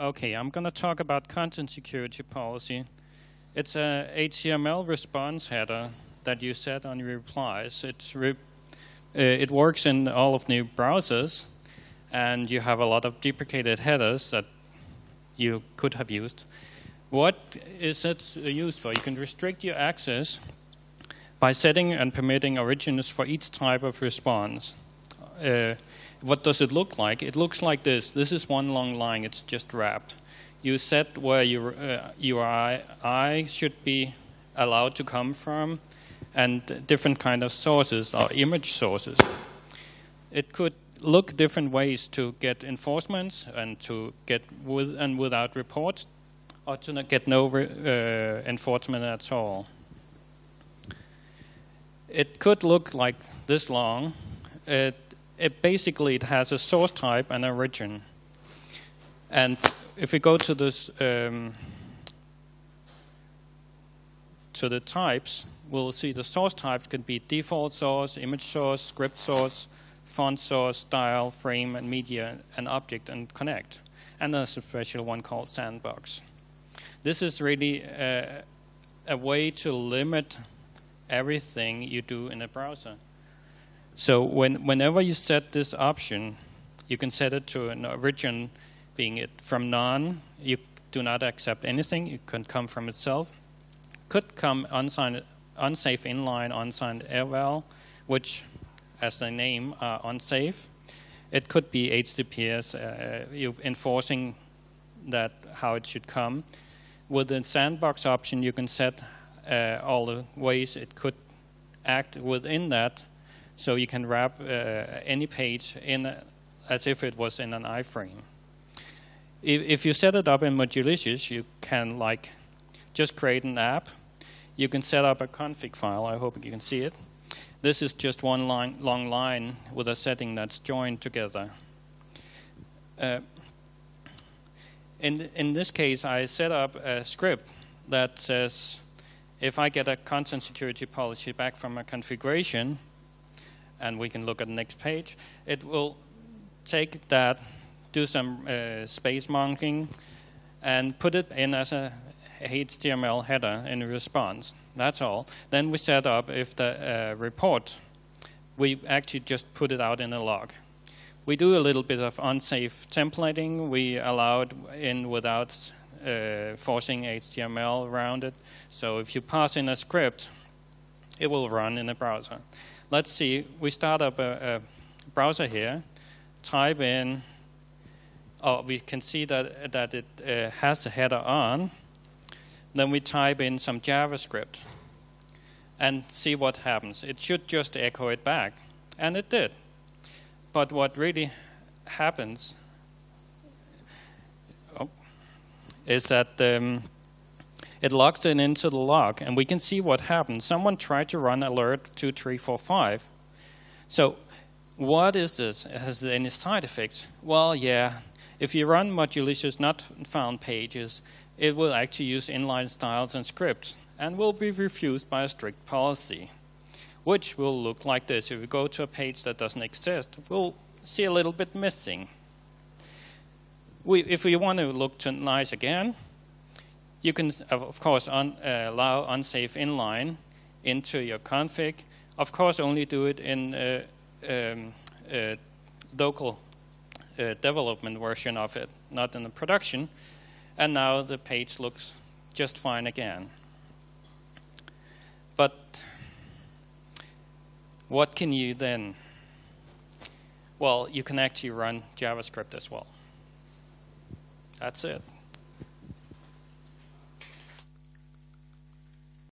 Okay, I'm going to talk about content security policy. It's a HTML response header that you set on your replies. It's re uh, it works in all of new browsers, and you have a lot of deprecated headers that you could have used. What is it used for? You can restrict your access by setting and permitting origins for each type of response. Uh, what does it look like? It looks like this. This is one long line. It's just wrapped. You set where your uh, URI should be allowed to come from, and different kind of sources or image sources. It could look different ways to get enforcements and to get with and without reports, or to not get no uh, enforcement at all. It could look like this long. It, it basically it has a source type and origin. And if we go to this um, to the types, we'll see the source types can be default source, image source, script source, font source, style, frame, and media, and object, and connect. And there's a special one called sandbox. This is really a, a way to limit everything you do in a browser. So when, whenever you set this option, you can set it to an origin being it from none. You do not accept anything. It can come from itself. Could come unsigned, unsafe inline, unsigned eval, which, as the name, are unsafe. It could be HTTPS, uh, you enforcing that how it should come. With the sandbox option, you can set uh, all the ways it could act within that, so you can wrap uh, any page in as if it was in an iframe if, if you set it up in Mojolicious, you can like just create an app. You can set up a config file. I hope you can see it. This is just one line, long line with a setting that's joined together. Uh, in, in this case, I set up a script that says if I get a content security policy back from a configuration, and we can look at the next page, it will take that do some uh, space marking, and put it in as a HTML header in response. That's all. Then we set up if the uh, report, we actually just put it out in a log. We do a little bit of unsafe templating. We allow it in without uh, forcing HTML around it. So if you pass in a script, it will run in the browser. Let's see, we start up a, a browser here, type in oh, we can see that, that it uh, has a header on. Then we type in some JavaScript and see what happens. It should just echo it back. And it did. But what really happens oh, is that um, it logs it into the log, and we can see what happened. Someone tried to run alert 2345. So what is this? Has any side effects? Well, yeah, if you run Mojolicious not found pages, it will actually use inline styles and scripts and will be refused by a strict policy, which will look like this. If we go to a page that doesn't exist, we'll see a little bit missing. We, if we want to look to nice again, you can, of course, un, uh, allow unsafe inline into your config. Of course, only do it in uh, um, uh, local uh, development version of it, not in the production. And now the page looks just fine again. But what can you then? Well, you can actually run JavaScript as well. That's it.